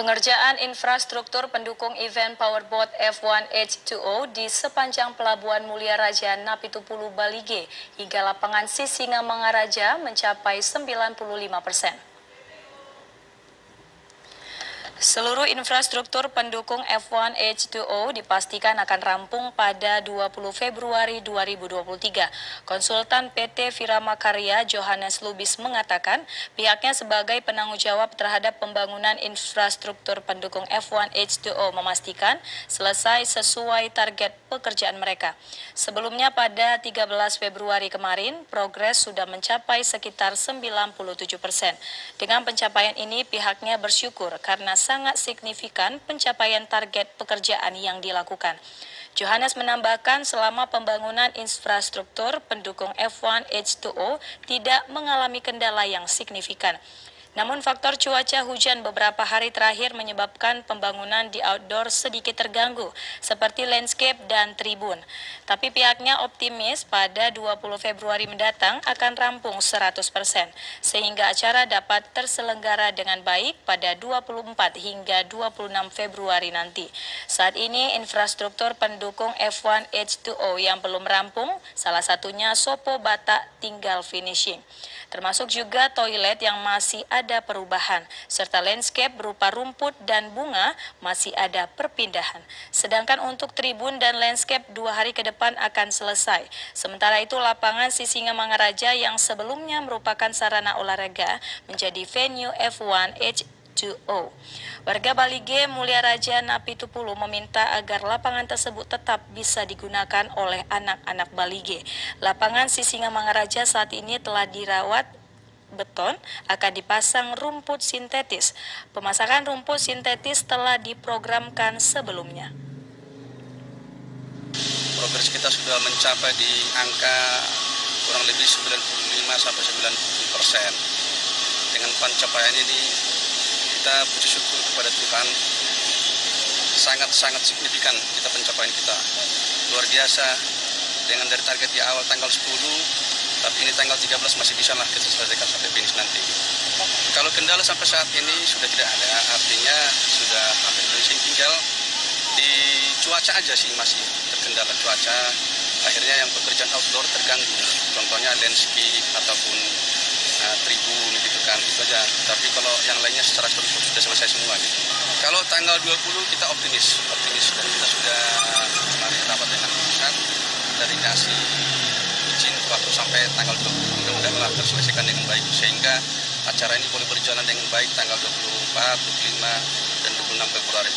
Pengerjaan infrastruktur pendukung event Powerboat F1 H2O di sepanjang Pelabuhan Mulia Raja Napitupulu Balige hingga lapangan Sisinga Mangaraja mencapai 95 persen. Seluruh infrastruktur pendukung F1 H2O dipastikan akan rampung pada 20 Februari 2023. Konsultan PT Firama Karya Johannes Lubis mengatakan pihaknya sebagai penanggung jawab terhadap pembangunan infrastruktur pendukung F1 H2O memastikan selesai sesuai target pekerjaan mereka. Sebelumnya pada 13 Februari kemarin, progres sudah mencapai sekitar 97 persen. Dengan pencapaian ini pihaknya bersyukur karena sangat signifikan pencapaian target pekerjaan yang dilakukan. Johannes menambahkan selama pembangunan infrastruktur pendukung F1 H2O tidak mengalami kendala yang signifikan. Namun faktor cuaca hujan beberapa hari terakhir menyebabkan pembangunan di outdoor sedikit terganggu, seperti landscape dan tribun. Tapi pihaknya optimis pada 20 Februari mendatang akan rampung 100%, sehingga acara dapat terselenggara dengan baik pada 24 hingga 26 Februari nanti. Saat ini infrastruktur pendukung F1 H2O yang belum rampung, salah satunya Sopo Batak tinggal finishing termasuk juga toilet yang masih ada perubahan, serta landscape berupa rumput dan bunga masih ada perpindahan. Sedangkan untuk tribun dan landscape dua hari ke depan akan selesai. Sementara itu lapangan Sisinga Mangaraja yang sebelumnya merupakan sarana olahraga menjadi venue F1 H 2O. Warga Balige Mulia Raja Napitupulu meminta agar lapangan tersebut tetap bisa digunakan oleh anak-anak Balige. Lapangan Sisinga Mangaraja saat ini telah dirawat beton akan dipasang rumput sintetis. Pemasangan rumput sintetis telah diprogramkan sebelumnya. Progres kita sudah mencapai di angka kurang lebih 95 sampai 90 persen. Dengan pencapaian ini kita puji syukur kepada Tuhan. Sangat-sangat signifikan kita pencapaian kita. Luar biasa. Dengan dari target di awal tanggal 10 tapi ini tanggal 13 masih bisa lah kita selesaikan sampai finish nanti. Kalau kendala sampai saat ini sudah tidak ada. Artinya sudah hampir finishing. Tinggal di cuaca aja sih masih terkendala cuaca. Akhirnya yang pekerjaan outdoor terganggu. Contohnya landscape ataupun uh, tribun gitu kan itu aja tapi kalau yang lainnya secara struktur sudah selesai semua gitu. Kalau tanggal 20 kita optimis optimis dan kita sudah kemarin rapat dengan pusat dari kasih izin waktu sampai tanggal 20 mudah-mudahan terselesaikan dengan baik sehingga acara ini boleh berjalan dengan baik tanggal 24, 25 dan 26 Februari